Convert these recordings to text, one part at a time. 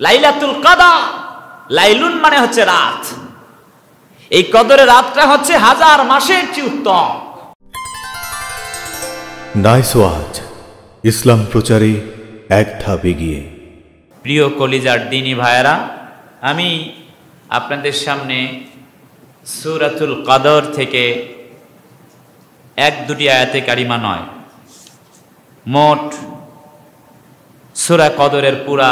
লাইলাতুল কাদা লাইলুন মানে হচ্ছে রাত। এই কদরের রাতটা হচ্ছে হাজার মাসের চেয়ে উত্তম। নাইস ওয়াজ ইসলাম প্রচারে এক ধাপ এগিয়ে। প্রিয় কলিজার দিনী ভাইয়েরা আমি আপনাদের সামনে সুরাতুল কদর থেকে এক দুটি আয়াতে কারিমা নয় মোট সুরা কদরের পুরা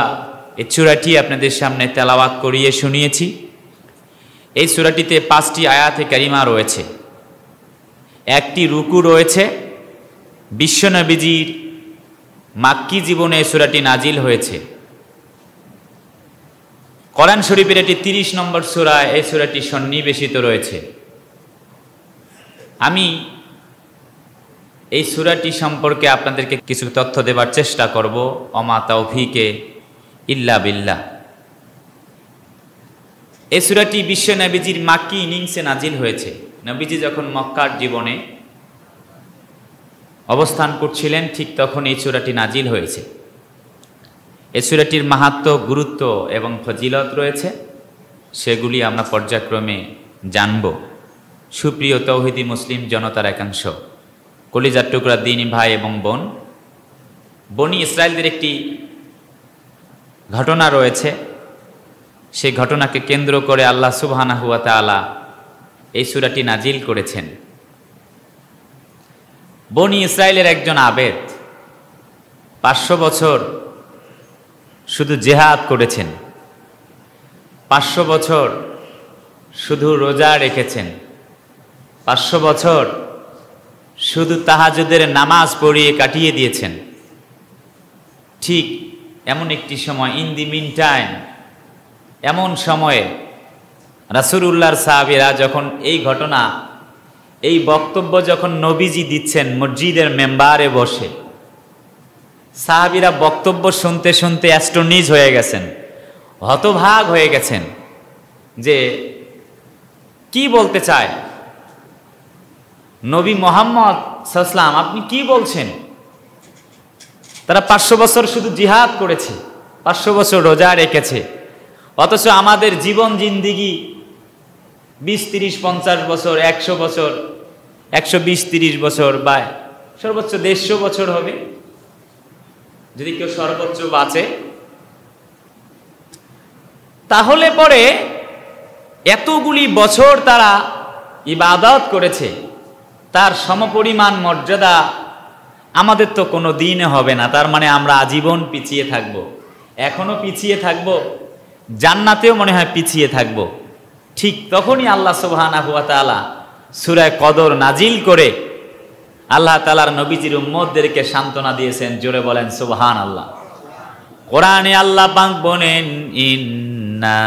এই চূড়াটি আপনাদের সামনে তেলাওয়াত করিয়ে শুনিয়েছি। এই সুরাটিতে পাঁচটি আয়াতে কারিমা রয়েছে। একটি রুকু রয়েছে। বিশ্বনবীজির মাক্কি জীবনে এই সুরাটি নাজিল হয়েছে। কোরআন শরীফের এটি তিরিশ নম্বর সুরা এই সুরাটি সন্নিবেশিত রয়েছে। আমি এই সুরাটি সম্পর্কে আপনাদেরকে কিছু তথ্য দেবার চেষ্টা করব। অমা তৌফিকে ইল্লা বিল্লা এই সুরাটি বিশ্ব নবীজির মাক্কি ইনিংসে নাজিল হয়েছে। নবীজি যখন মক্কার জীবনে অবস্থান করছিলেন, ঠিক তখন এই সুরাটি নাজিল হয়েছে। এই সুরাটির মাহাত্ম, গুরুত্ব এবং ফজিলত রয়েছে। সেগুলি আমরা পর্যায়ক্রমে জানব। সুপ্রিয় তৌহিদি মুসলিম জনতার একাংশ, কলিজার টুকরা দিনী ভাই এবং বোন, বনি ইসরায়েলদের একটি ঘটনা রয়েছে। সেই ঘটনাকে কেন্দ্র করে আল্লাহ সুবহানা হুয়া তালা এই সুরাটি নাজিল করেছেন। বনি ইসরায়েলের একজন আবেদ পাঁচশো বছর শুধু জেহাদ করেছেন। পাঁচশো বছর শুধু রোজা রেখেছেন। পাঁচশো বছর শুধু তাহাজুদের নামাজ পড়িয়ে কাটিয়ে দিয়েছেন। ঠিক এমন একটি সময় ইন দি মিন টাইম এমন সময়ে রাসুলুল্লাহর সাহাবিরা যখন এই ঘটনা, এই বক্তব্য যখন নবীজি দিচ্ছেন মসজিদের মেম্বারে বসে, সাহাবিরা বক্তব্য শুনতে শুনতে অ্যাস্ট্রোনিজ হয়ে গেছেন, হতভাগ হয়ে গেছেন যে, কি বলতে চায়? নবী মোহাম্মদ সাসলাম আপনি কি বলছেন? তারা পাঁচশো বছর শুধু জিহাদ করেছে, পাঁচশো বছর রোজা রেখেছে। অথচ আমাদের জীবন জিন্দিগি বিশ, তিরিশ, পঞ্চাশ বছর, একশো বছর, একশো বিশ, তিরিশ বছর বা সর্বোচ্চ দেড়শো বছর হবে। যদি কেউ সর্বোচ্চ বাঁচে, তাহলে পরে এতগুলি বছর তারা ইবাদত করেছে, তার সমপরিমাণ মর্যাদা আমাদের তো কোনো দিনে হবে না, তার মানে আমরা আজীবন পিছিয়ে থাকব। এখনও পিছিয়ে থাকব, জান্নাতেও মনে হয় পিছিয়ে থাকব। ঠিক তখনই আল্লাহ সুবহানা হুয়া তালা সুরায় কদর নাজিল করে আল্লাহ তালার নবীজির উম্মদদেরকে সান্ত্বনা দিয়েছেন, জোরে বলেন সুবহান আল্লাহ কোরআনে আল্লাহ পাক ইন্না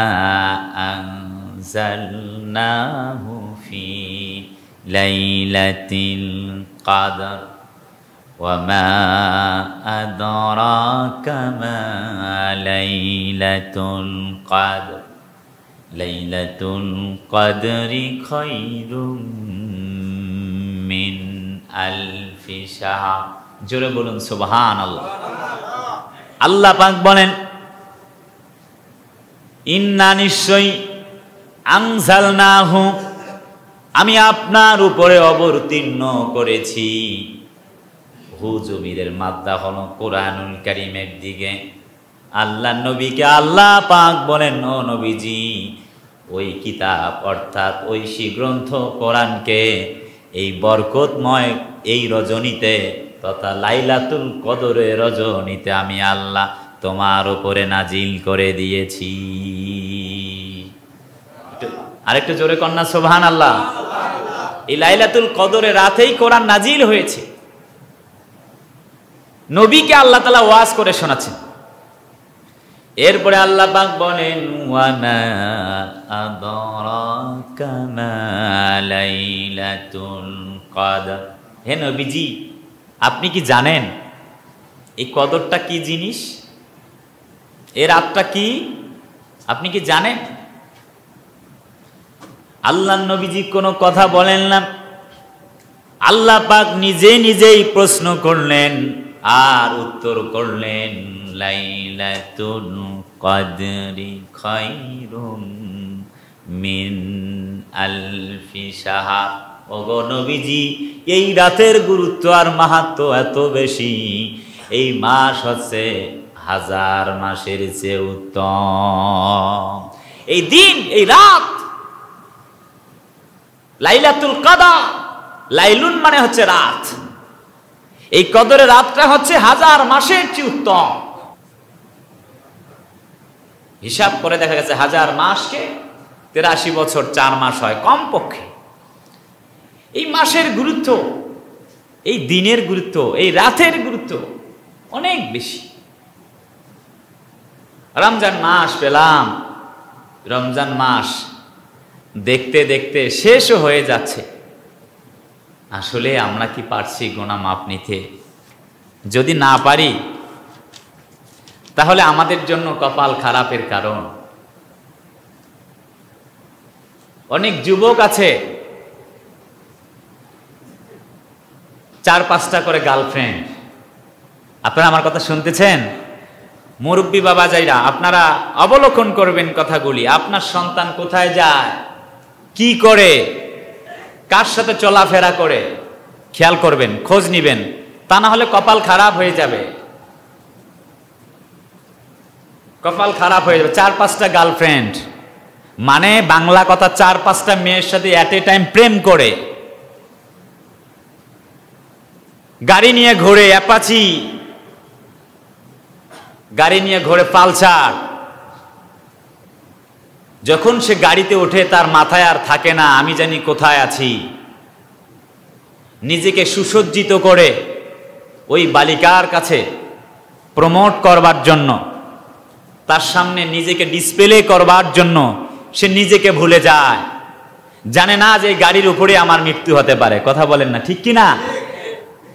লাইলাতিল কাদর وما أدراك ما ليلة القدر ليلة القدر خير من ألف شهر জোরে বলুন সুবহান আল্লাহ আল্লাহ পাক বলেন ইন্না নিশ্চয়ই আনজালনাহু আমি আপনার উপরে অবতীর্ণ করেছি হুজুমিরের মাদ্দা হল কোরআনুল কারিমের দিকে। আল্লাহ নবীকে আল্লাহ পাক বলেন, ও নবীজি, ওই কিতাব অর্থাৎ ঐশী গ্রন্থ কোরআনকে এই বরকতময় এই রজনীতে তথা লাইলাতুল কদরে রজনীতে আমি আল্লাহ তোমার ওপরে নাজিল করে দিয়েছি। আরেকটু জোরে কন্যা সোভান আল্লাহ এই লাইলাতুল কদরে রাতেই কোরআন নাজিল হয়েছে। নবীকে আল্লাহ তালা ওয়াজ করে শোনাচ্ছেন। এরপরে আল্লাহ পাক বলেন হে নবীজি, আপনি কি জানেন এই কদরটা কি জিনিস? এর রাতটা কি? আপনি কি জানেন? আল্লাহ নবীজি কোনো কথা বলেন না। আল্লাহ পাক নিজে নিজেই প্রশ্ন করলেন আর উত্তর করলেন লাইলাতুল কদরি খৈরুম মিন আলফি সাহা ওগো নবীজি, এই রাতের গুরুত্ব আর মাহাত্ম এত বেশি। এই মাস হচ্ছে হাজার মাসের চেয়ে উত্তম। এই দিন, এই রাত, লাইলাতুল কাদা লাইলুন মানে হচ্ছে রাত। এই কদরের রাতটা হচ্ছে হাজার মাসের চেয়ে উত্তম হিসাব করে দেখা গেছে হাজার মাসকে তেরাশি বছর চার মাস হয় কমপক্ষে। এই মাসের গুরুত্ব, এই দিনের গুরুত্ব, এই রাতের গুরুত্ব অনেক বেশি। রমজান মাস পেলাম, রমজান মাস দেখতে দেখতে শেষও হয়ে যাচ্ছে। আসলে আমরা কি পারছি গোনা মাপ নিতে? যদি না পারি, তাহলে আমাদের জন্য কপাল খারাপের কারণ। অনেক যুবক আছে, চার পাঁচটা করে গার্লফ্রেন্ড। আপনারা আমার কথা শুনতেছেন? মুরব্বী বাবা যাইরা, আপনারা অবলোকন করবেন কথাগুলি। আপনার সন্তান কোথায় যায়? কি করে? কার সাথে চলাফেরা করে? খেয়াল করবেন, খোঁজ নিবেন। তা না হলে কপাল খারাপ হয়ে যাবে। কপাল খারাপ হয়ে যাবে। চার পাঁচটা গার্লফ্রেন্ড মানে বাংলা কথা চার পাঁচটা মেয়ের সাথে অ্যাট এ টাইম প্রেম করে। গাড়ি নিয়ে ঘোরে অ্যাপাচি গাড়ি নিয়ে ঘোরে পালসার। যখন সে গাড়িতে ওঠে, তার মাথায় আর থাকে না, আমি জানি কোথায় আছি। নিজেকে সুসজ্জিত করে ওই বালিকার কাছে প্রমোট করবার জন্য, তার সামনে নিজেকে ডিসপ্লে করবার জন্য সে নিজেকে ভুলে যায়। জানে না যে গাড়ির উপরে আমার মৃত্যু হতে পারে। কথা বলেন না, ঠিক কি না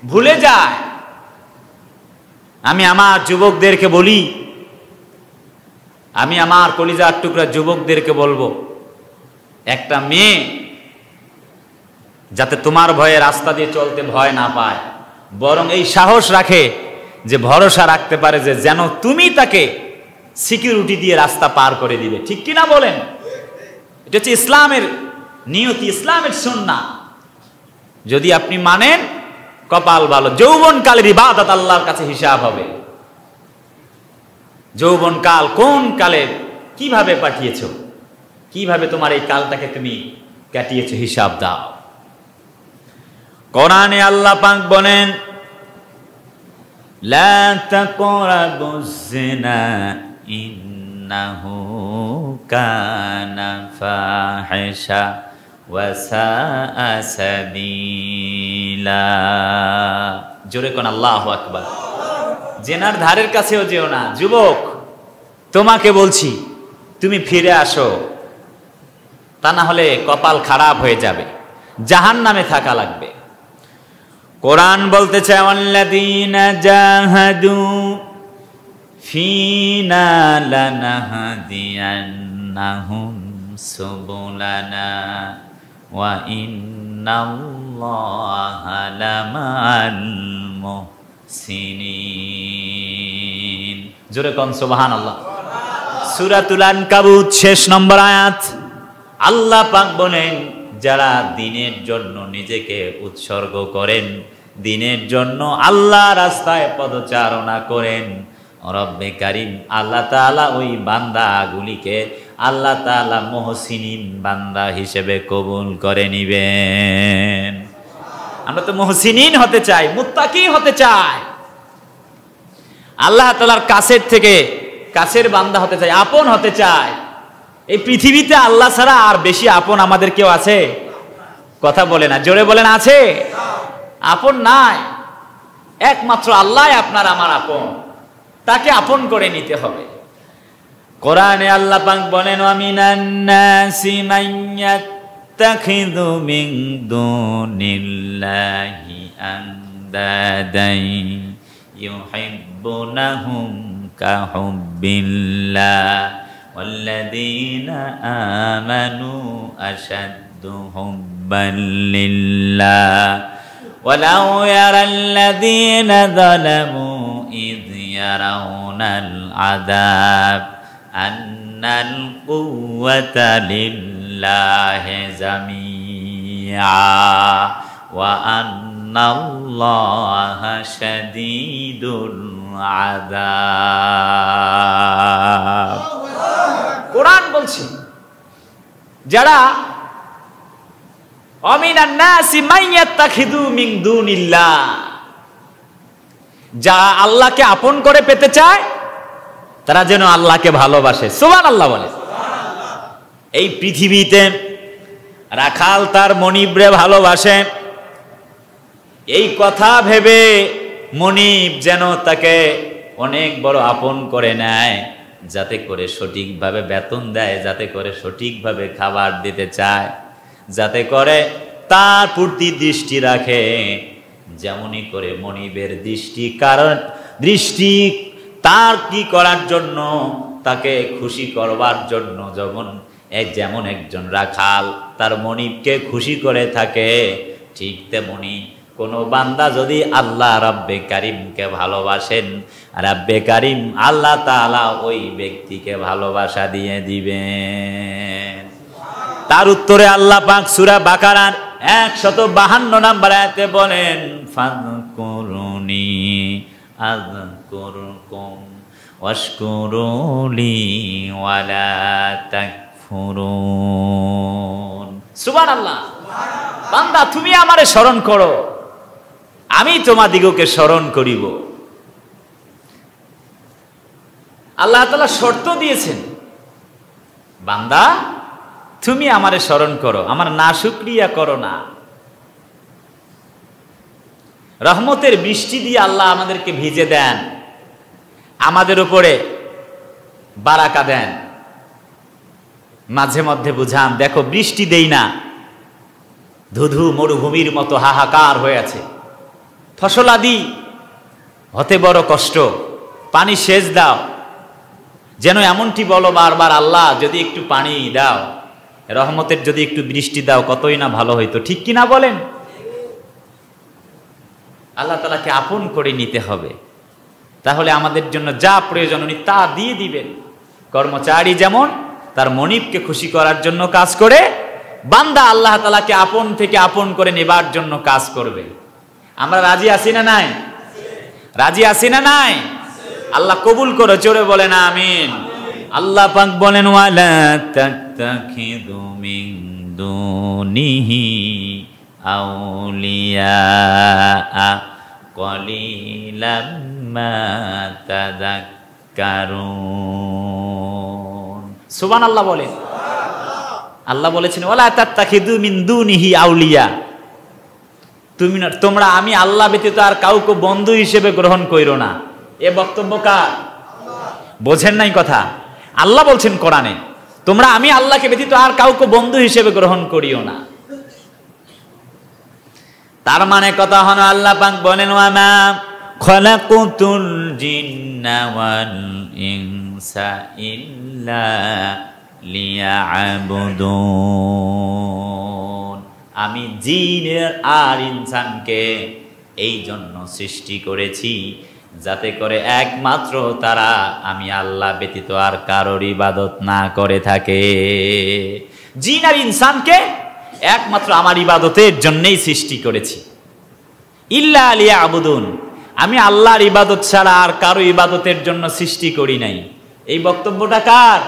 ভুলে যায়। আমি আমার যুবকদেরকে বলি আমি আমার কলিজার টুকরা যুবকদেরকে বলব, একটা মেয়ে যাতে তোমার ভয়ে রাস্তা দিয়ে চলতে ভয় না পায়, বরং এই সাহস রাখে যে ভরসা রাখতে পারে যে যেন তুমি তাকে সিকিউরিটি দিয়ে রাস্তা পার করে দিবে। ঠিক কিনা বলেন? এটা হচ্ছে ইসলামের নিয়তি, ইসলামের সুন্না। যদি আপনি মানেন, কপাল ভালো যৌবন কালের ইবাদত আল্লাহর কাছে হিসাব হবে। যৌবন কাল কোন কালে কীভাবে পাঠিয়েছ? কীভাবে তোমার এই কালটাকে তুমি কাটিয়েছ? হিসাব দাও। কোরআনে আল্লাহ পাক বলেন জোরে কোন আল্লাহ আকবার জেনার ধারের কাছেও যেও না। যুবক, তোমাকে বলছি, তুমি ফিরে আসো। তা না হলে কপাল খারাপ হয়ে যাবে। জাহান নামে থাকা লাগবে। কোরআন বলতে চায় জাহাদু ফিনা লানাহদিয়ান্নাহুম জোরে কোন, সুবহানাল্লাহ। সূরাতুল আনকাবুত, শেষ নম্বর আয়াত। আল্লাহ পাক বলেন, যারা দিনের জন্য নিজেকে উৎসর্গ করেন, দিনের জন্য আল্লাহ রাস্তায় পদচারণা করেন, রব্বে কারিম আল্লাহ তাআলা ওই বান্দাগুলিকে আল্লাহ তাআলা মহসিনিন বান্দা হিসেবে কবুল করে নিবেন। আমরা তো মহসিনিন হতে চাই, মুত্তাকি হতে চাই। আল্লাহ তাআলার কাছের থেকে কাছের বান্দা হতে চাই, আপন হতে চাই। এই পৃথিবীতে আল্লাহ ছাড়া আর বেশি আপন আমাদের কেউ আছে? কথা বলে না, জোরে বলেন, আছে? আপন নাই। একমাত্র আল্লাহ আপনার, আমার আপন। তাকে আপন করে নিতে হবে। কোরআনে আল্লাহ বলেন تتخذ من دون الله أندادا يحبونهم كحب الله والذين آمنوا أشد حبا لله. ولو يرى الذين ظلموا إذ يرون العذاب أن القوة لله লিল্লাহি জামিআ ওয়া আন্নাল্লাহা শাদীদুল আযাব কোরআন বলছে, যারা অমিনান নাসি মাইয়াত্তাখিদু মিন দুনিল্লাহ যা আল্লাহকে আপন করে পেতে চায়, তারা যেন আল্লাহকে ভালোবাসে। সুবান আল্লাহ বলে। এই পৃথিবীতে রাখাল তার মনিবরে ভালোবাসে। এই কথা ভেবে মনিব যেন তাকে অনেক বড় আপন করে নেয়, যাতে করে সঠিকভাবে বেতন দেয়, যাতে করে সঠিকভাবে খাবার দিতে চায়, যাতে করে তার প্রতি দৃষ্টি রাখে। যেমনই করে মনিবের দৃষ্টি, কারণ দৃষ্টি তার কি করার জন্য, তাকে খুশি করবার জন্য যখন এক যেমন একজন রাখাল, তার মনিবকে খুশি করে থাকে। ঠিক তেমনি কোনো বান্দা যদি আল্লাহ রাব্বে কারিমকে ভালোবাসেন, রাব্বে কারিম আল্লাহ তাআলা ওই ব্যক্তিকে ভালোবাসা দিয়ে দিবেন। তার উত্তরে আল্লাহ পাক সূরা বাকারার একশত বাহান্ন নাম্বার আয়াতে বলেন, ফাযকুরুনি আযকুরকুম ওয়াশকুরুলি ওয়ালা তাকফুরুন সুবহানাল্লাহ। বান্দা, তুমি আমারে স্মরণ করো। আমি তোমাদিগকে স্মরণ করিব। আল্লাহ তালা শর্ত দিয়েছেন। বান্দা, তুমি আমারে স্মরণ করো। আমার না শুক্রিয়া করো না। রহমতের বৃষ্টি দিয়ে আল্লাহ আমাদেরকে ভিজে দেন। আমাদের উপরে বারাকা দেন। মাঝে মধ্যে বুঝান, দেখো বৃষ্টি দেই না। ধুধু মরুভূমির মতো হাহাকার হয়ে আছে। ফসলাদি হতে বড় কষ্ট। পানি সেচ দাও। যেন এমনটি বলো বারবার, আল্লাহ যদি একটু পানি দাও, রহমতের যদি একটু বৃষ্টি দাও, কতই না ভালো হইতো। ঠিক কি না বলেন? আল্লাহ তালাকে আপন করে নিতে হবে। তাহলে আমাদের জন্য যা প্রয়োজন উনি তা দিয়ে দিবেন। কর্মচারী যেমন তার মনিবকে খুশি করার জন্য কাজ করে, বান্দা আল্লাহ তালাকে আপন থেকে আপন করে নেবার জন্য কাজ করবে। আমরা রাজি আছি না নাই? রাজি আছি না নাই? আল্লাহ কবুল করো চোরে বলেন আমিন। আল্লাহ পাক বলেন, ওয়ালা তাত্তাখিদু মিন দুনিহি আউলিয়া কলিলাম মা তাযাক্কারুন সুবহানাল্লাহ বলেন। আল্লাহ বলেছেন, ওয়ালা তাত্তাখিদু মিন দুনিহি আউলিয়া। তুমি না তোমরা আমি আল্লাহ ব্যতীত আর কাউকে বন্ধু হিসেবে গ্রহণ কইরো না। এ বক্তব্য কার? বোঝেন নাই কথা। আল্লাহ বলছেন কোরআনে, তোমরা আমি আল্লাহকে ব্যতীত আর কাউকে বন্ধু হিসেবে গ্রহণ করিও না। তার মানে কথা হন আল্লাহ পাক বলেন, ওয়ামা ওয়াল ইনসা ইল্লা লিয়াবুদুন আমি জিনের আর ইনসানকে এই জন্য সৃষ্টি করেছি যাতে করে একমাত্র তারা আমি আল্লাহ ব্যতীত আর কারোর ইবাদত না করে থাকে। জিন আর ইনসানকে একমাত্র আমার ইবাদতের জন্যই সৃষ্টি করেছি। ইল্লা আলিয়া আবুদুন আমি আল্লাহর ইবাদত ছাড়া আর কারও ইবাদতের জন্য সৃষ্টি করি নাই। এই বক্তব্যটা কার?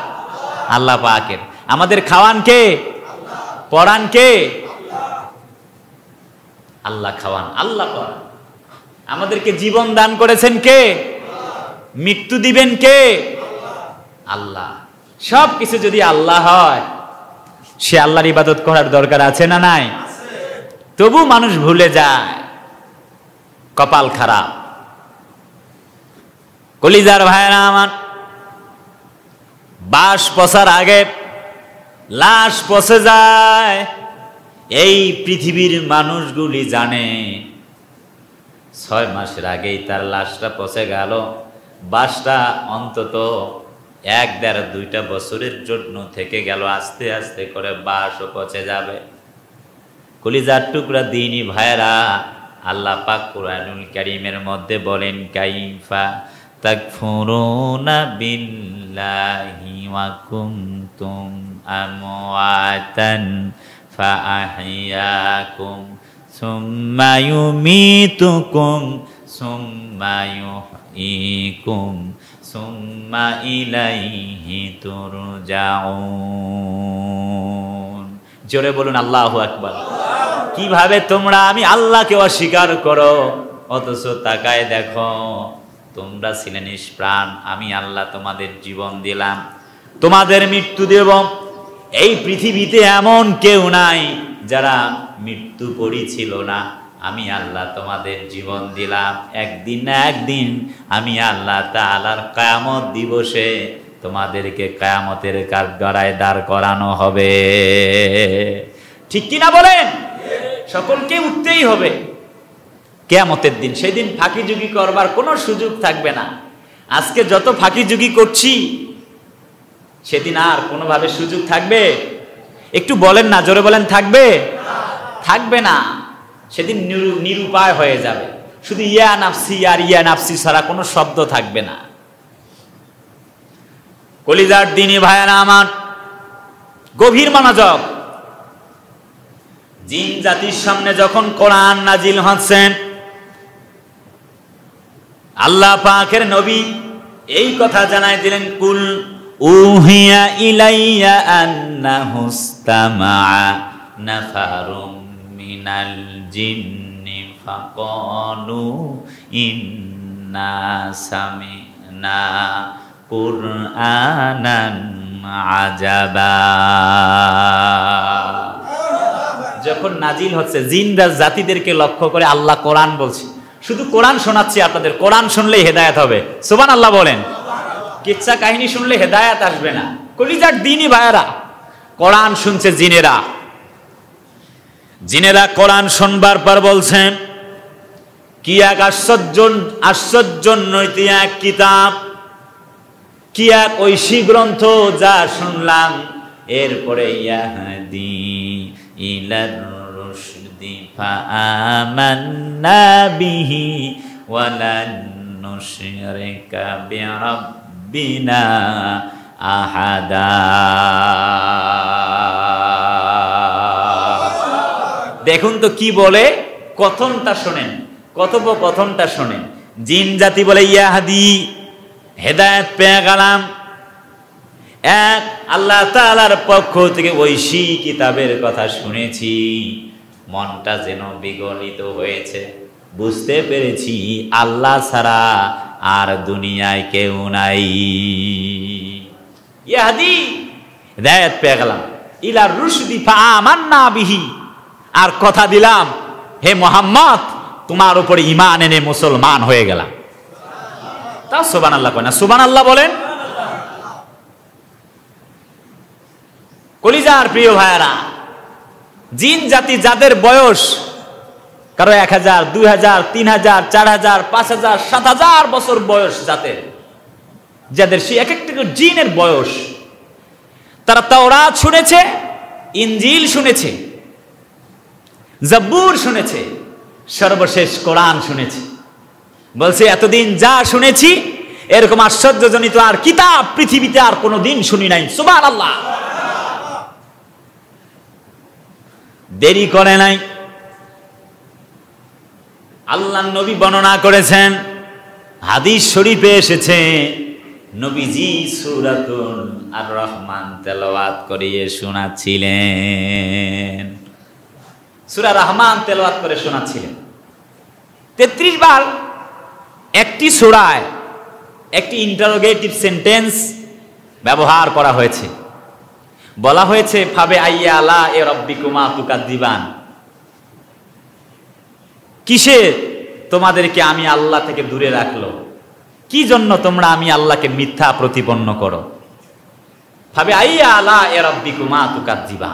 আল্লাহ পাকের। আমাদের খাওয়ান কে? পড়ান কে? আল্লাহ খাওয়ান, আল্লাহ পড়ান। আমাদেরকে জীবন দান করেছেন কে? মৃত্যু দিবেন কে? আল্লাহ। সব কিছু যদি আল্লাহ হয়, সে আল্লাহর ইবাদত করার দরকার আছে না নাই? তবু মানুষ ভুলে যায়, কপাল খারাপ। কলিজার ভাইরা আমার, বাস পচার আগে, লাশ পচে যায়, এই পৃথিবীর মানুষগুলি জানে। ছয় মাসের আগেই তার লাশটা পচে গেল। বাসটা অন্তত এক, দেড়, দুইটা বছরের জন্য থেকে গেল। আস্তে আস্তে করে বাসও পচে যাবে। কলিজার টুকরা দিনই ভাইরা আল্লাহ পাক কোরআনুল কারিমের মধ্যে বলেন, কাইফা تكفرون بالله وكنتم أمواتا فأحياكم ثم يميتكم ثم يحييكم ثم إليه ترجعون জোরে বলুন আল্লাহু আকবার কিভাবে তোমরা আমি আল্লাহকে অস্বীকার করো অথচ তাকায় দেখো তোমরা ছিলে নিষ্প্রাণ, আমি আল্লাহ তোমাদের জীবন দিলাম। তোমাদের মৃত্যু দেব। এই পৃথিবীতে এমন কেউ নাই যারা মৃত্যু পড়ি না। আমি আল্লাহ তোমাদের জীবন দিলাম। একদিন না একদিন আমি আল্লাহ তাআলার কায়ামত দিবসে তোমাদেরকে কায়ামতের কাঠগড়ায় দাঁড় করানো হবে। ঠিক কিনা বলেন? সকলকে উঠতেই হবে। কেয়ামতের দিন। সেই দিন ফাঁকিঝুঁকি করবার কোনো সুযোগ থাকবে না। আজকে যত ফাঁকিঝুঁকি করছি, সেদিন আর কোনোভাবে সুযোগ থাকবে? একটু বলেন না, জোরে বলেন, থাকবে? থাকবে না। সেদিন নিরু- নিরুপায় হয়ে যাবে। শুধু ইয়া নাফসি আর ইয়া নাফসি ছাড়া কোনো শব্দ থাকবে না। কলিজার দিনই ভাইয়ারা আমার, গভীর মনোযোগ। জিন জাতির সামনে যখন কোরআন নাজিল হচ্ছেন আল্লাহ পাকের নবী এই কথা জানাই দিলেন, কুল উহিয়া ইলাইয়া আন্নাহুস্তামা নাফারুম মিনাল জিন্নি ফাকালু ইন্না সামিনা কুরআনান আজাবা। যখন নাজিল হচ্ছে জিন্দা জাতিদেরকে লক্ষ্য করে আল্লাহ কোরআন বলছে। শুধু কোরআন শোনাচ্ছি আপনাদের, কোরআন শুনলেই হেদায়েত হবে। সুবান আল্লাহ বলেন। কিচ্ছা কাহিনী শুনলে হেদায়েত আসবে না। কলিজার দিনই ভাইয়ারা, কোরআন শুনছে জিনেরা। জিনেরা কোরআন শুনবার পর বলছেন, কি এক আশ্চর্য আশ্চর্য নৈতি এক কিতাব, কি এক ঐশী গ্রন্থ যা শুনলাম, এরপরে ইয়াহাদি ইলার বিহি ওয়ালান নুশরিকা বিরাব্বিনা আহাদা। দেখুন তো কি বলে? কথনটা শোনেন, কথোপকথনটা শোনেন। জিন জাতি বলে ইয়াহাদি হেদায়ত পেয়ে গেলাম। এক, আল্লাহ তাআলার পক্ষ থেকে ঐশী কিতাবের কথা শুনেছি। মনটা যেন বিগলিত হয়েছে। বুঝতে পেরেছি, আল্লাহ ছাড়া আর দুনিয়ায় কেউ নাই। ইয়াহাদি, হেদায়ত পেয়ে গেলাম। ইলা রুশদি ফাআমান্না বিহি। আর কথা দিলাম, হে মোহাম্মদ, তোমার উপরে ইমান এনে মুসলমান হয়ে গেলাম। তা সুবান আল্লাহ কয় না সুবান আল্লাহ বলেন। কলিজার প্রিয় ভাইয়ারা জিন জাতি যাদের বয়স কারও এক হাজার, দুই হাজার, তিন হাজার, চার হাজার, পাঁচ হাজার, সাত হাজার বছর বয়স যাদের যাদের সে এক একটা জিনের বয়স, তারা তাওরাত শুনেছে ইঞ্জিল শুনেছে জব্বুর শুনেছে, সর্বশেষ কোরআন শুনেছে। বলছে, এতদিন যা শুনেছি, এরকম আশ্চর্যজনিত আর কিতাব পৃথিবীতে আর কোনো দিন শুনি নাই। সুবান আল্লাহ দেরি করে নাই। আল্লাহ নবী বর্ণনা করেছেন, হাদিস শরীফে এসেছে, নবীজি সুরাতুল আর রহমান তেলাওয়াত করিয়ে শোনাচ্ছিলেন। সুরা রহমান তেলাওয়াত করে শোনাচ্ছিলেন। তেত্রিশ বার একটি সুরায় একটি ইন্টারোগেটিভ সেন্টেন্স ব্যবহার করা হয়েছে। বলা হয়েছে, ফাবে আইয়া আলা এ রব্বিকুমা তুকার দিবান কিসে তোমাদেরকে আমি আল্লাহ থেকে দূরে রাখল? কি জন্য তোমরা আমি আল্লাহকে মিথ্যা প্রতিপন্ন করো? ভাবে আইয়া আলা এ রব্বিকুমা তুকার দিবা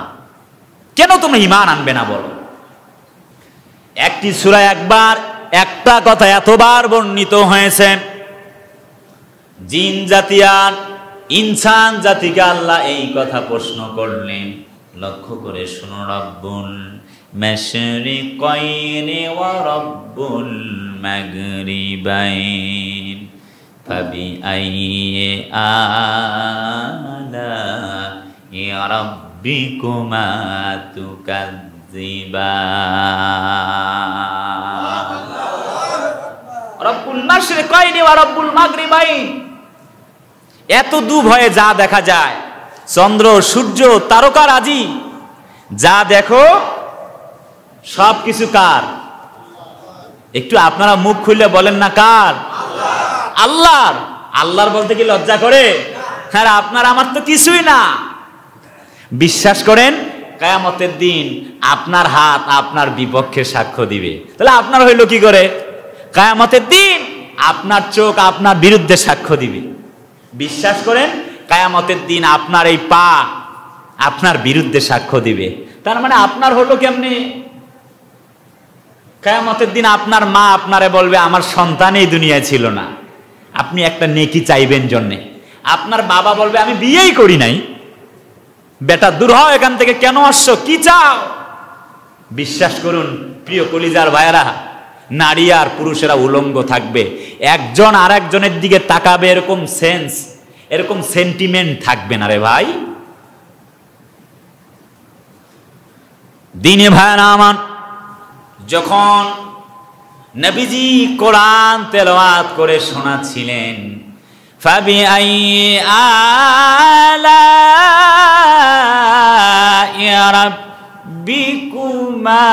কেন তোমরা ইমান আনবে না বলো? একটি সূরা একবার একটা কথা এতবার বর্ণিত হয়েছে, জিন জাতিয়ার ইনসান জাতিকে আল্লাহ এই কথা প্রশ্ন করলেন লক্ষ্য করে শুনো রব্বুল মাশরিকাইনি ওয়া রব্বুল মাগরিবাইন فبأي آلاء ربكما تكذبان রব্বুল মাশরিকাইনি ওয়া রব্বুল মাগরিবাইন এত দু ভয়ে যা দেখা যায়। চন্দ্র, সূর্য তারকারাজি যা দেখো, সব কিছু কার? একটু আপনারা মুখ খুললে বলেন না কার? আল্লাহর। আল্লাহর বলতে কি লজ্জা করে? হ্যাঁ আপনার আমার তো কিছুই না। বিশ্বাস করেন, কায়ামতের দিন আপনার হাত আপনার বিপক্ষে সাক্ষ্য দিবে। তাহলে আপনার হইল কি করে? কায়ামতের দিন আপনার চোখ আপনার বিরুদ্ধে সাক্ষ্য দিবে। বিশ্বাস করেন, কায়ামতের দিন আপনার এই পা আপনার বিরুদ্ধে সাক্ষ্য দিবে। তার মানে আপনার হলো কেমনি? কায়ামতের দিন আপনার মা আপনারে বলবে, আমার সন্তান এই দুনিয়ায় ছিল না। আপনি একটা নেকি চাইবেন জন্যে। আপনার বাবা বলবে, আমি বিয়েই করি নাই। বেটা, দূর হও এখান থেকে। কেন আসছো? কি চাও? বিশ্বাস করুন, প্রিয় কলিজার ভাইয়েরা নারী আর পুরুষেরা উলঙ্গ থাকবে। একজন আর একজনের দিকে তাকাবে এরকম সেন্স এরকম সেন্টিমেন্ট থাকবে না রে ভাই। দিনে ভাইরা আমার, যখন নবীজি কোরআন তেলাওয়াত করে শোনাচ্ছিলেন ফাবি আই আলা রাব্বিকুমা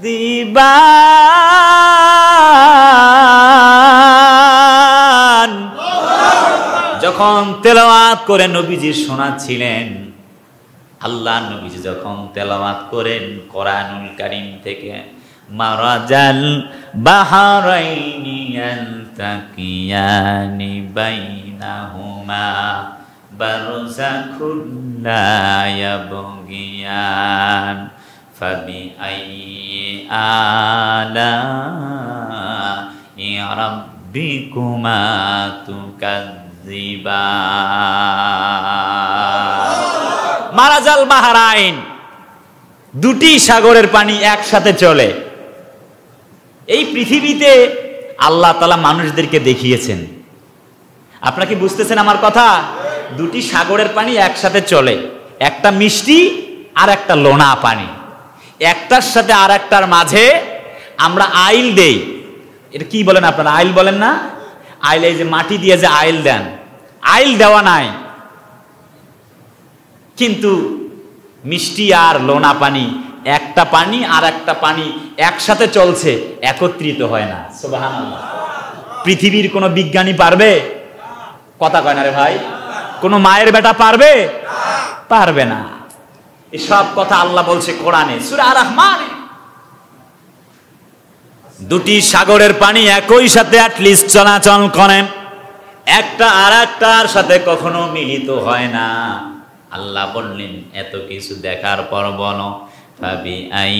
তুকাদ্দিবান যখন তেলাওয়াত করে নবীজি শোনাচ্ছিলেন আল্লাহ নবীজি যখন তেলাওয়াত করেন কোরআনুল কারীম থেকে মারাজাল বাহারাইনি ইয়ালতাকিয়ানি বাইনাহুমা বারযাখুন লা ইয়াবগিয়ান। ফাবিআইয়ি আলা'i রাব্বিকুমা তুকাজ্জিবান মারাজাল বাহারাইন দুটি সাগরের পানি একসাথে চলে। এই পৃথিবীতে আল্লাহ তালা মানুষদেরকে দেখিয়েছেন। আপনারা কি বুঝতেছেন আমার কথা? দুটি সাগরের পানি একসাথে চলে। একটা মিষ্টি আর একটা লোনা পানি। একটার সাথে আর একটার মাঝে আমরা আইল দেই। এটা কি বলেন আপনারা? আইল বলেন না? আইল এই যে মাটি দিয়ে যে আইল দেন। আইল দেওয়া নাই। কিন্তু মিষ্টি আর লোনা পানি, একটা পানি আর একটা পানি একসাথে চলছে, একত্রিত হয় না। পৃথিবীর কোনো বিজ্ঞানী পারবে? কথা কয় না রে ভাই। কোনো মায়ের বেটা পারবে? পারবে না। এসব কথা আল্লাহ বলছে কোরআনে। সূরা দুটি সাগরের পানি একই সাথে অ্যাটলিস্ট চলাচল করে। একটা আর একটার সাথে কখনো মিলিত হয় না। আল্লাহ বললেন, এত কিছু দেখার পর বলো, ফাবি আই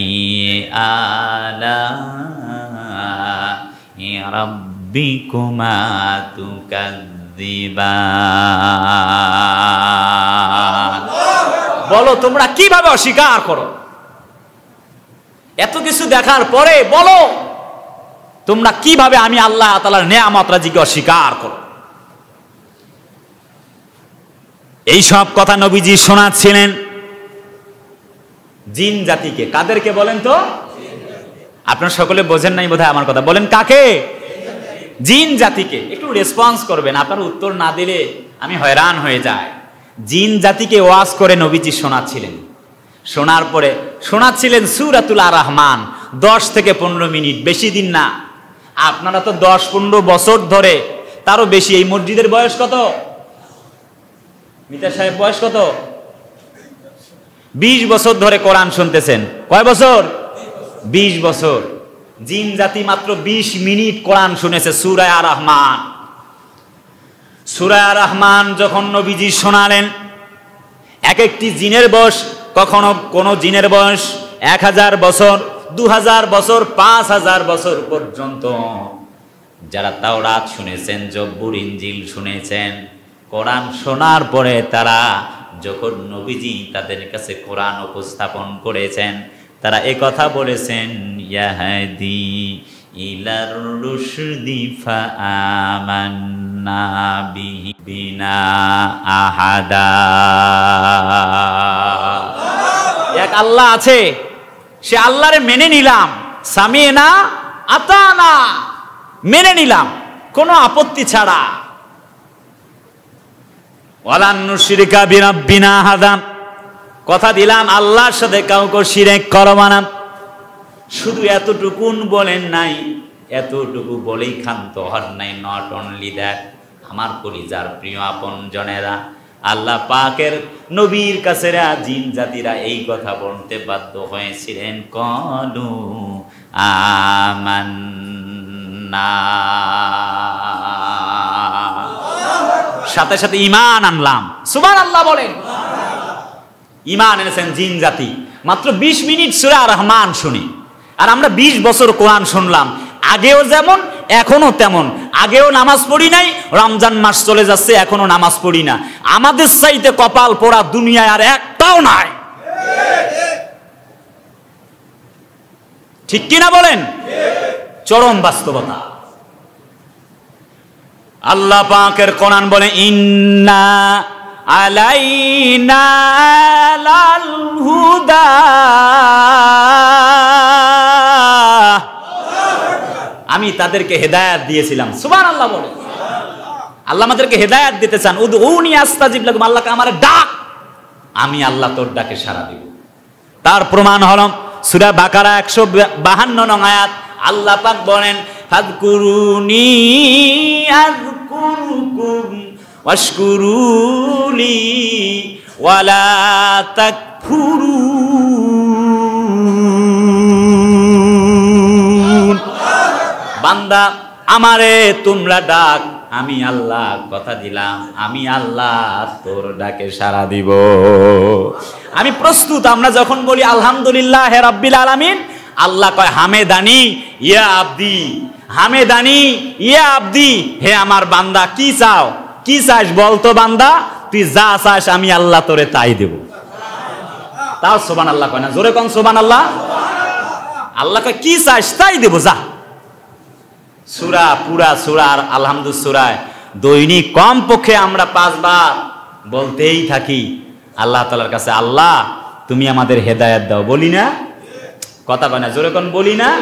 আলা রাব্বিকুমা তুকাদ্দিবান বলো, তোমরা কীভাবে অস্বীকার করো? এত কিছু দেখার পরে বলো, তোমরা কীভাবে আমি আল্লাহ তালার নেয়ামত অস্বীকার করো? এই সব কথা নবীজি শোনাচ্ছিলেন জিন জাতিকে। কাদেরকে বলেন তো? আপনার সকলে বোঝেন নাই বোধহয় আমার কথা। বলেন কাকে? জিন জাতিকে। একটু রেসপন্স করবেন, আপনার উত্তর না দিলে আমি হয়রান হয়ে যায় জিন জাতিকে ওয়াজ করে নবীজি শোনাচ্ছিলেন। শোনার পরে শোনাচ্ছিলেন সুরাতুল আর রহমান দশ থেকে পনেরো মিনিট, বেশি দিন না। আপনারা তো দশ পনেরো বছর ধরে, তারও বেশি, এই মসজিদের বয়স কত? মিতা সাহেব, বয়স কত? বিশ বছর ধরে কোরআন শুনতেছেন। কয় বছর? বিশ বছর। জিন জাতি মাত্র বিশ মিনিট কোরআন শুনেছে সুরায় আর রহমান সুরায় রহমান যখন নবীজি শোনালেন এক একটি জিনের বয়স, কখনো কোনো জিনের বয়স এক হাজার বছর, দু হাজার বছর, পাঁচ হাজার বছর পর্যন্ত। যারা তাওরাত শুনেছেন, জব্বুর ইঞ্জিল শুনেছেন, কোরআন শোনার পরে তারা যখন নবীজি তাদের কাছে কোরআন উপস্থাপন করেছেন, তারা এ কথা বলেছেন, ইয়াহাদি ইলার বিহি বিনা আহাদা এক আল্লাহ আছে, সে আল্লাহরে মেনে নিলাম। মেনে নিলাম, কোনো আপত্তি ছাড়া। ওয়ালান্নুশরিকা বিরাব্বিনা হাদাম কথা দিলাম আল্লাহর সাথে, কাউকে শিরেক করবানাম শুধু এতটুকুন বলেন নাই। এতটুকু বলেই ক্ষান্ত হন নাই নট অনলি দ্যাট আমার কলিজার প্রিয় আপন জনেরা। আল্লাহ পাকের নবীর কাছেরা জিন জাতিরা এই কথা বলতে বাধ্য হয়েছিলেন। কলু আমান্না। সাথে সাথে ইমান আনলাম। সুবান আল্লাহ বলেন। ইমান এনেছেন জিন জাতি। মাত্র ২০ মিনিট সুরা রহমান শুনি। আর আমরা ২০ বছর কোরআন শুনলাম। আগেও যেমন এখনও তেমন। আগেও নামাজ পড়ি নাই, রমজান মাস চলে যাচ্ছে এখনও নামাজ পড়ি না। আমাদের চাইতে কপাল পোড়া দুনিয়ায় আর একটাও নাই। ঠিক কিনা বলেন? চরম বাস্তবতা। আল্লাহ পাকের কোরআন বলে, ইন্না আলাইনা লাল হুদা। আমি তাদেরকে হেদায়াত দিয়েছিলাম। সুবান আল্লাহ বলে। আল্লাহ আমাদেরকে হেদায়াত দিতে চান। উদ উনি আস্তাজিব লাগুম আল্লাহকে আমার ডাক। আমি আল্লাহ তোর ডাকে সারা দিব। তার প্রমাণ হল সুরা বাকারা একশো বাহান্ন নং আয়াত। আল্লাহ পাক বলেন ফাদকুরুনি আযকুরুকুম, ওয়াশকুরুলি ওয়ালা তাকফুরুন বান্দা, আমারে তোমরা ডাক, আমি আল্লাহ কথা দিলাম, আমি আল্লাহ তোর ডাকে সাড়া দিব। আমি প্রস্তুত, আমরা যখন বলি আলহামদুলিল্লাহ হে রাব্বিল আলামিন, আল্লাহ কয়, হামেদানি, ইয়া আব্দি, হামেদানি, ইয়া আব্দি, হে আমার বান্দা, কি চাও? কি চাস বলতো বান্দা, তুই যা চাস আমি আল্লাহ তোরে তাই দেব। তাও সোবান আল্লাহ কয় না, জোরে কন সোবান আল্লাহ আল্লাহ কয়, কি চাস তাই দেব, যা। সুরা পুরা সুরার আলহামদুল সুরায়। দৈনিক কম পক্ষে আমরা পাঁচবার বলতেই থাকি, আল্লাহ তালার কাছে, আল্লাহ, তুমি আমাদের হেদায়ত দাও। বলি না। কথা কয় না, জোরে কোন বলি না।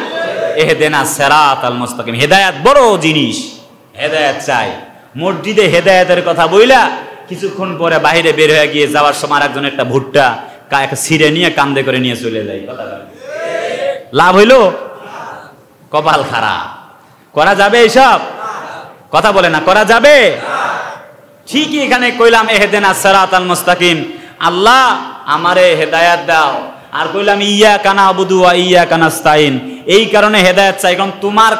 এহে দেনা সেরাত আল মুস্তাকিম। হেদায়াত বড় জিনিস, হেদায়াত চাই। মসজিদে হেদায়াতের কথা বইলা কিছুক্ষণ পরে বাইরে বের হয়ে গিয়ে যাওয়ার সময় একজন একটা ভুট্টা একটা ছিঁড়ে নিয়ে কান্দে করে নিয়ে চলে যায়। কথা। লাভ হইল? কপাল খারাপ। করা যাবে এইসব? কথা বলে না, করা যাবে? ঠিকই এখানে কইলাম, এহেদেন আসরাত আল মুস্তাকিম। আল্লাহ আমারে হেদায়াত দাও। আর কইলাম ইয়া কানা আবুদু ওয়া ইয়া কানাস্তাইন এই কারণে হেদায়াত চাই, কারণ তোমার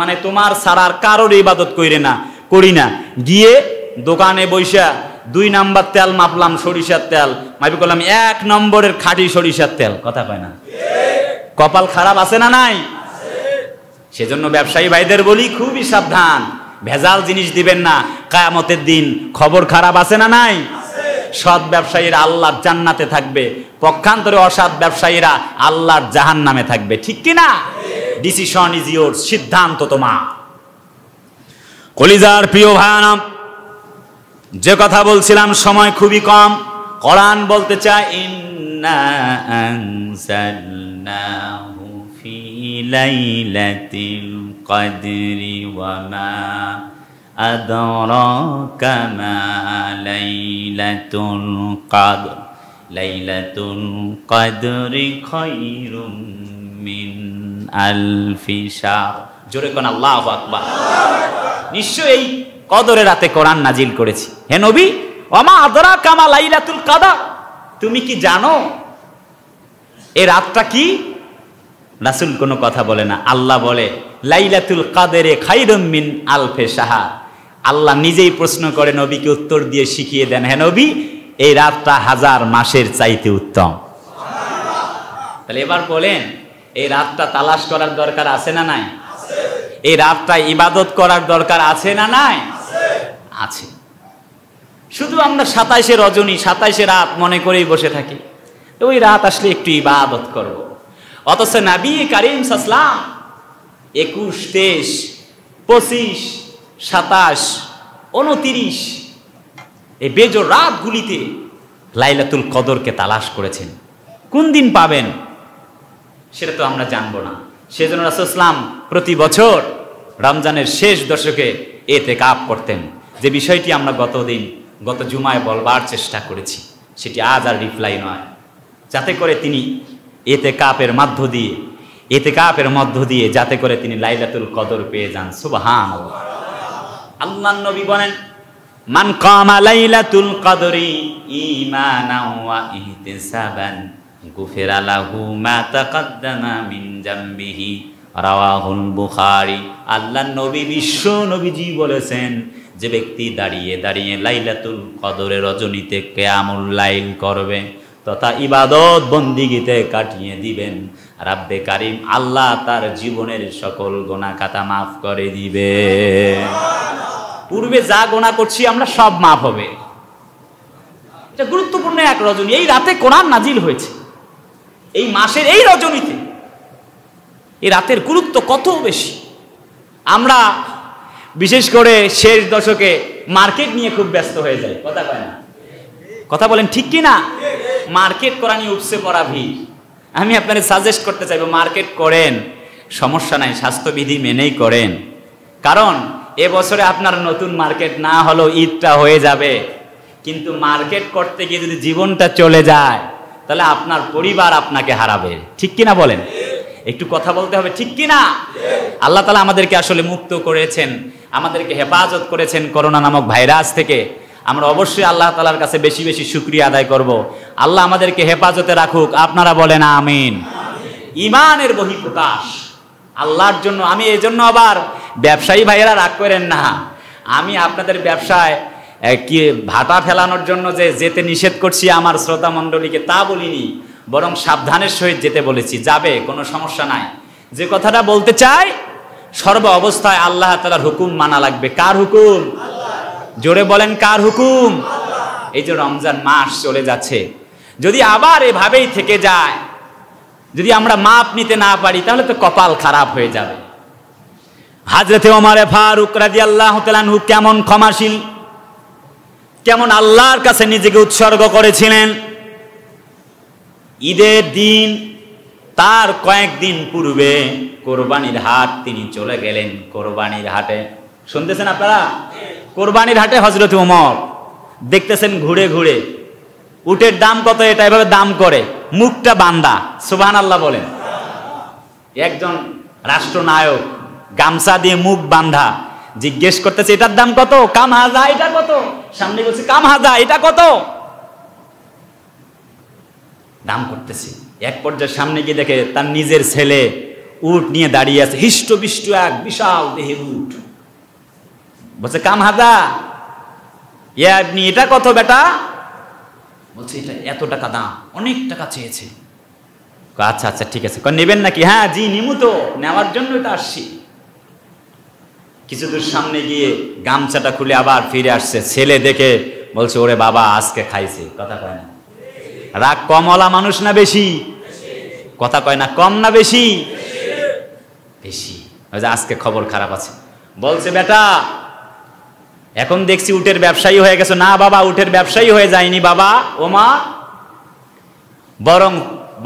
মানে তোমার সারার কারোর ইবাদত কইরে না, করি না। গিয়ে দোকানে বইসা দুই নাম্বার তেল মাপলাম, সরিষার তেল। মাপি করলাম এক নম্বরের খাঁটি সরিষার তেল। কথা কয় না। কপাল খারাপ আছে না নাই? সেজন্য ব্যবসায়ী ভাইদের বলি, খুবই সাবধান। ভেজাল জিনিস দিবেন না। কায়ামতের দিন খবর খারাপ আছে না নাই? সৎ ব্যবসায়ীরা আল্লাহর জান্নাতে থাকবে। পক্ষান্তরে অসৎ ব্যবসায়ীরা আল্লাহর জাহান নামে থাকবে। ঠিক কি না ডিসিশন ইজ ইয়োর সিদ্ধান্ত তোমার। কলিজার প্রিয় ভায়ানাম যে কথা বলছিলাম, সময় খুবই কম। কোরআন বলতে চায়, ইন্না আনজালনাহু ফি কদরি ওয়া মা আদরাকা মা লাইলাতুল কদর লাইলাতুল কদরি খায়রুম মিন আলফি শাহর জোরে কোন আল্লাহু আকবার। নিশ্চয়ই কদরের রাতে কোরআন নাজিল করেছি। হে নবী অমা আদরা কামা লাইলাতুল কাদা তুমি কি জানো? এই রাতটা কি? রাসুল কোনো কথা বলে না, আল্লাহ বলে, লাইলাতুল কাদেরে খাইরুম মিন আলফে সাহা আল্লাহ নিজেই প্রশ্ন করে, নবীকে উত্তর দিয়ে শিখিয়ে দেন। হ্যাঁ নবী, এই রাতটা হাজার মাসের চাইতে উত্তম। তাহলে এবার বলেন, এই রাতটা তালাশ করার দরকার আছে না নাই? এই রাতটা ইবাদত করার দরকার আছে না নাই? আছে। শুধু আমরা সাতাইশে রজনী, সাতাইশে রাত মনে করেই বসে থাকি। ওই রাত আসলে একটু ইবাদত করব। অথচ নাবি কারিম সাসলাম একুশ, তেইশ, পঁচিশ, সাতাশ, উনতিরিশ এই বেজোর রাতগুলিতে লাইলাতুল কদরকে তালাশ করেছেন। কোন দিন পাবেন? সেটা তো আমরা জানব না। সেজন্য রাসুসলাম প্রতি বছর রমজানের শেষ দশকে এতে কাপ করতেন। যে বিষয়টি আমরা গতদিন, গত জুমায় বলবার চেষ্টা করেছি, সেটি আজ আর রিপ্লাই নয়। যাতে করে তিনি এতে কাপের মধ্য দিয়ে, এতে কাপের মধ্য দিয়ে যাতে করে তিনি লাইলাতুল কদর পেয়ে যান। সুবাহান আল্লাহ নবী বলেন, মান কামা লাইলাতুল কদরি ঈমানাও ওয়া ইহতিসাবান, গুফিরা লাহু মা তাকাদ্দামা মিন জামবিহি। রাওয়াহুল বুখারী। আল্লাহ নবী বিশ্ব নবীজি বলেছেন, যে ব্যক্তি দাঁড়িয়ে দাঁড়িয়ে লাইলাতুল কদরের রজনীতে কেয়ামুল লাইল করবে তথা ইবাদত বন্দিগিতে কাটিয়ে দিবেন। রাব্বে কারিম আল্লাহ তার জীবনের সকল গোনা খাতা মাফ করে দিবে। পূর্বে যা গোনা করছি আমরা সব মাফ হবে। এটা গুরুত্বপূর্ণ এক রজনী। এই রাতে কোরআন নাজিল হয়েছে। এই মাসের এই রজনীতে এই রাতের গুরুত্ব কত বেশি। আমরা বিশেষ করে শেষ দশকে মার্কেট নিয়ে খুব ব্যস্ত হয়ে যায় কথা কয় না? কথা বলেন ঠিক কি না মার্কেট করা নিয়ে উপসে পড়া ভিড়। আমি আপনাদের সাজেস্ট করতে চাইব, মার্কেট করেন। সমস্যা নাই, স্বাস্থ্যবিধি মেনেই করেন। কারণ, এ বছরে আপনার নতুন মার্কেট না হলেও ঈদটা হয়ে যাবে। কিন্তু মার্কেট করতে গিয়ে যদি জীবনটা চলে যায়, তাহলে আপনার পরিবার আপনাকে হারাবে। ঠিক কিনা বলেন? একটু কথা বলতে হবে, ঠিক কিনা? আল্লাহ তালা আমাদেরকে আসলে মুক্ত করেছেন। আমাদেরকে হেফাজত করেছেন করোনা নামক ভাইরাস থেকে। আমরা অবশ্যই আল্লাহ তালার কাছে বেশি বেশি শুক্রিয়া আদায় করব। আল্লাহ আমাদেরকে হেফাজতে রাখুক। আপনারা বলেন আমিন। ইমানের বহিঃপ্রকাশ। আল্লাহর জন্য, আমি এই জন্য আবার ব্যবসায়ী ভাইয়েরা রাগ করেন না। আমি আপনাদের ব্যবসায় কি ভাটা ফেলানোর জন্য যে যেতে নিষেধ করছি আমার শ্রোতা মণ্ডলীকে তা বলিনি, বরং সাবধানের সহিত যেতে বলেছি। যাবে, কোনো সমস্যা নাই। যে কথাটা বলতে চাই, সর্ব অবস্থায় আল্লাহ তালার হুকুম মানা লাগবে। কার হুকুম? জোরে বলেন, কার হুকুম? এই যে রমজান মাস চলে যাচ্ছে। যদি আবার এভাবেই থেকে যায়, যদি আমরা মাপ নিতে না পারি, তাহলে তো কপাল খারাপ হয়ে যাবে। হাজরতে ওমারে ফারুক রাজি আল্লাহ তালানহু কেমন ক্ষমাশীল, কেমন আল্লাহর কাছে নিজেকে উৎসর্গ করেছিলেন। ঈদের দিন, তার কয়েকদিন পূর্বে কোরবানির হাট তিনি চলে গেলেন, কোরবানির হাটে। শুনতেছেন আপনারা? কোরবানির হাটে হজরত ওমর। দেখতেছেন ঘুরে ঘুরে। উটের দাম কত, এটা এভাবে দাম করে। মুখটা বান্দা সুবান আল্লাহ বলেন। একজন রাষ্ট্রনায়ক, গামছা দিয়ে মুখ বান্ধা, জিজ্ঞেস করতেছে, এটার দাম কত? কাম হাজা, এটা কত? সামনে বলছে, কাম হাজা, এটা কত? দাম করতেছে। এক পর্যায়ে সামনে গিয়ে দেখে তার নিজের ছেলে উট নিয়ে দাঁড়িয়ে আছে। হিষ্ট বিষ্ট এক বিশাল দেহে উট। বলছে, কাম হাজা ইয়া আপনি এটা কত বেটা? বলছে, এটা এত টাকা দাম, অনেক টাকা চেয়েছে। আচ্ছা আচ্ছা ঠিক আছে। নেবেন নাকি? হ্যাঁ জি, নিমু তো, নেওয়ার জন্য এটা আসছি। কিছু দূর সামনে গিয়ে গামছাটা খুলে আবার ফিরে আসছে। ছেলে দেখে বলছে, ওরে বাবা, আজকে খাইছে। কথা কয় না। রাগ কমলা মানুষ না বেশি? কথা কয় না, কম না বেশি? বেশি। আজকে খবর খারাপ আছে। বলছে, বেটা এখন দেখছি উটের ব্যবসায়ী হয়ে গেছে। না বাবা, উটের ব্যবসায়ী হয়ে যায়নি বাবা। ও মা বরং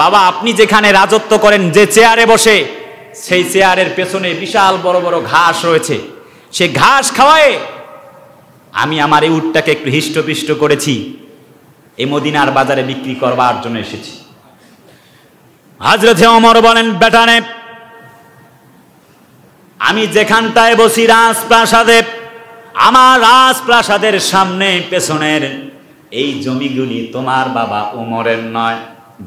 বাবা, আপনি যেখানে রাজত্ব করেন, যে চেয়ারে বসে, সেই চেয়ারের পেছনে বিশাল বড় বড় ঘাস রয়েছে। সে ঘাস খাওয়ায় আমি আমার এই উটটাকে একটু হিষ্টপিষ্ট করেছি। এই মদিনার বাজারে বিক্রি করবার জন্য এসেছি। হাজরতে অমর বলেন বেটানে আমি যেখানটায় বসি রাজপ্রাসাদে আমার রাজপ্রাসাদের সামনে, পেছনের এই জমিগুলি তোমার বাবা উমরের নয়।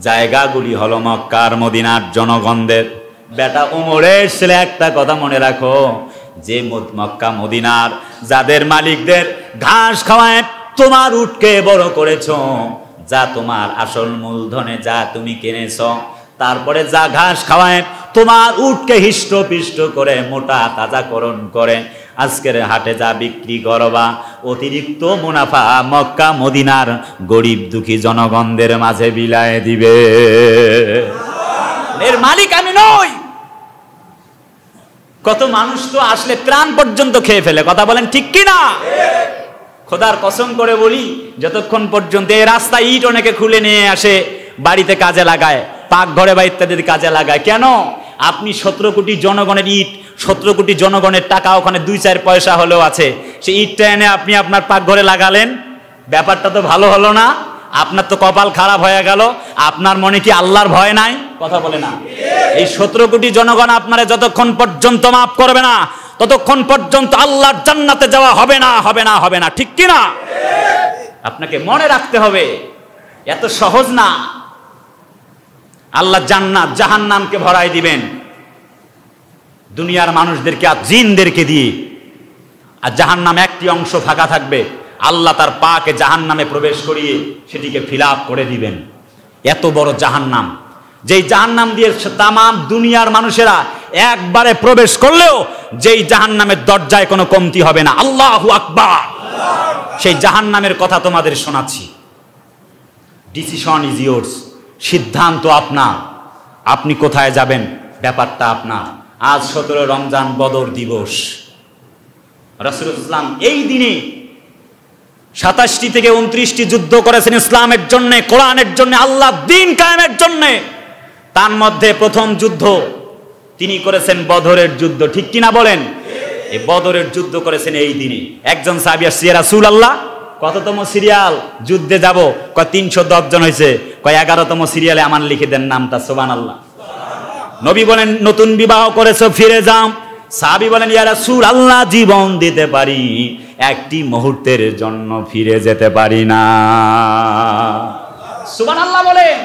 জায়গাগুলি হলো মক্কার মদিনার জনগণদের। বেটা উমরের ছেলে, একটা কথা মনে রাখো, যে মক্কা মদিনার যাদের মালিকদের ঘাস খাওয়ায় তোমার উঠকে বড় করেছ, যা তোমার আসল মূলধনে যা তুমি কিনেছ, তারপরে যা ঘাস খাওয়ায় তোমার উঠকে হিষ্ট পিষ্ট করে, মোটা তাজাকরণ করে আজকের হাটে যা বিক্রি করবা, অতিরিক্ত মুনাফা মক্কা, মদিনার গরিব দুঃখী জনগণদের মাঝে বিলায় দিবে। এর মালিক আমি নই। কত মানুষ তো আসলে ত্রাণ পর্যন্ত খেয়ে ফেলে, কথা বলেন ঠিক কি না খোদার কসম করে বলি, যতক্ষণ পর্যন্ত এই রাস্তা ইট অনেকে খুলে নিয়ে আসে, বাড়িতে কাজে লাগায়, পাকঘরে বা ইত্যাদির কাজে লাগায়, কেন? আপনি সতেরো কোটি জনগণের ইট সতেরো কোটি জনগণের টাকা, ওখানে দুই চার পয়সা হলেও আছে। সেই ইটটা এনে আপনি আপনার পাকঘরে লাগালেন, ব্যাপারটা তো ভালো হলো না, আপনার তো কপাল খারাপ হয়ে গেল, আপনার মনে কি আল্লাহর ভয় নাই? কথা বলে না। এই সতেরো কোটি জনগণ আপনারা যতক্ষণ পর্যন্ত মাফ করবে না, ততক্ষণ পর্যন্ত আল্লাহর জান্নাতে যাওয়া হবে না হবে না হবে না। ঠিক কি না আপনাকে মনে রাখতে হবে, এত সহজ না। আল্লাহ জান্নাত জাহান্নামকে ভরাই দিবেন। দুনিয়ার মানুষদেরকে আর জিনদেরকে দিয়ে। আর জাহান্নাম একটি অংশ ফাঁকা থাকবে, আল্লাহ তার পাকে জাহান্নামে প্রবেশ করিয়ে সেটিকে ফিল করে দিবেন। এত বড় জাহান্নাম। যেই জাহান্নাম দিয়ে তাম দুনিয়ার মানুষেরা একবারে প্রবেশ করলেও যেই জাহান্নামের দরজায় কোনো কমতি হবে না। আল্লাহ আকবার! সেই জাহান্নামের কথা তোমাদের শোনাচ্ছি। ডিসিশন ইজ ইয়োর্স সিদ্ধান্ত আপনার। আপনি কোথায় যাবেন? ব্যাপারটা আপনার। আজ সতেরো রমজান বদর দিবস। রসুল ইসলাম এই দিনে সাতাশটি থেকে উনত্রিশটি যুদ্ধ করেছেন ইসলামের জন্য, কোরআনের জন্য, আল্লাহ দিন কায়েমের জন্য। তার মধ্যে প্রথম যুদ্ধ তিনি করেছেন বদরের যুদ্ধ। ঠিক কিনা বলেন? এই বদরের যুদ্ধ করেছেন এই দিনে। একজন সাবিয়া সিয়া রাসুল আল্লাহ কততম সিরিয়াল? যুদ্ধে যাব। কয়, তিনশো দশ জন হয়েছে কয়, এগারোতম সিরিয়ালে আমার লিখে দেন নামটা সোবান আল্লাহ নবী বলেন, নতুন বিবাহ করেছ, ফিরে যাও। সাহাবি বলেন ইয়ারা সুর আল্লাহ জীবন দিতে পারি, একটি মুহূর্তের জন্য ফিরে যেতে পারি না। সুবান আল্লাহ বলে